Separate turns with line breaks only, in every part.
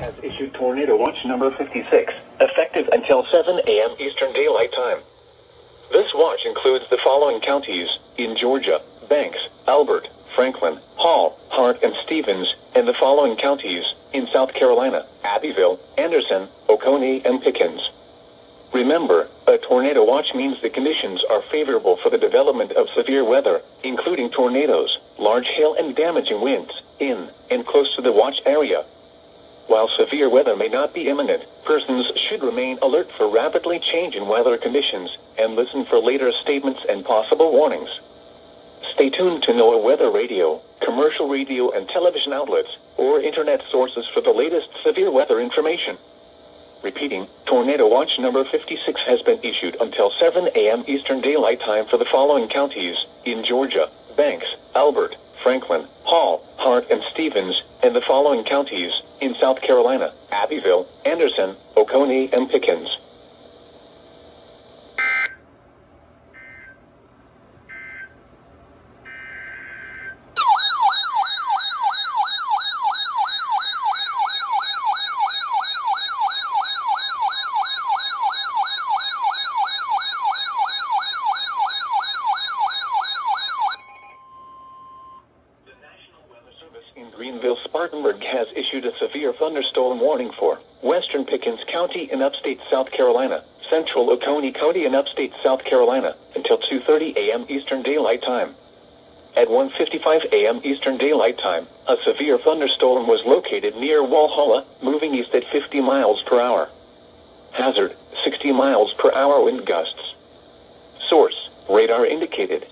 has issued tornado watch number 56, effective until 7 a.m. Eastern Daylight Time. This watch includes the following counties in Georgia Banks, Elbert, Franklin, Hall, Hart, and Stephens, and the following counties in South Carolina Abbeville, Anderson, Oconee, and Pickens. Remember, a tornado watch means the conditions are favorable for the development of severe weather, including tornadoes, large hail, and damaging winds, in and close to the watch area. While severe weather may not be imminent, persons should remain alert for rapidly changing weather conditions and listen for later statements and possible warnings. Stay tuned to NOAA Weather Radio, commercial radio and television outlets, or internet sources for the latest severe weather information. Repeating, Tornado Watch number 56 has been issued until 7 a.m. Eastern Daylight Time for the following counties in Georgia Banks, Elbert, Franklin, Hall, Hart, and Stephens, and the following counties in South Carolina Abbeville, Anderson, Oconee, and Pickens. In Greenville Spartanburg has issued a severe thunderstorm warning for western Pickens County in upstate South Carolina, central Oconee County in upstate South Carolina until 2:30 a.m. Eastern Daylight Time. At 1:55 a.m. Eastern Daylight Time, a severe thunderstorm was located near Walhalla, moving east at 50 miles per hour. Hazard: 60 miles per hour wind gusts. Source: radar indicated.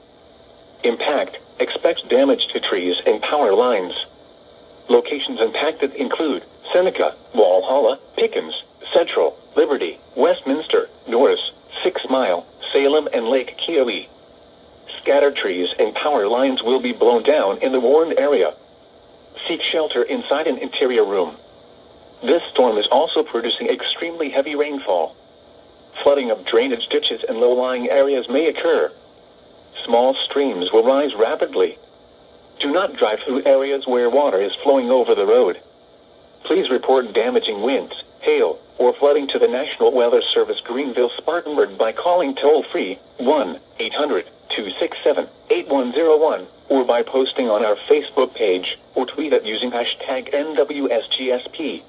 Impact expects damage to trees and power lines. Locations impacted include Seneca, Walhalla, Pickens, Central, Liberty, Westminster, Norris, Six Mile, Salem, and Lake Keowee. Scattered trees and power lines will be blown down in the warned area. Seek shelter inside an interior room. This storm is also producing extremely heavy rainfall. Flooding of drainage ditches and low-lying areas may occur. Small streams will rise rapidly. Do not drive through areas where water is flowing over the road. Please report damaging winds, hail, or flooding to the National Weather Service Greenville Spartanburg by calling toll free 1 800 267 8101 or by posting on our Facebook page or tweet it using hashtag NWSGSP.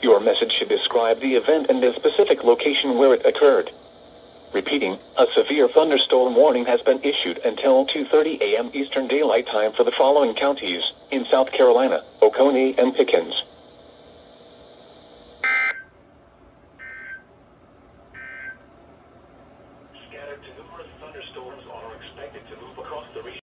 Your message should describe the event and the specific location where it occurred. Repeating, a severe thunderstorm warning has been issued until 2:30 a.m. Eastern Daylight Time for the following counties in South Carolina: Oconee and Pickens. Scattered to numerous thunderstorms are expected to move across the region.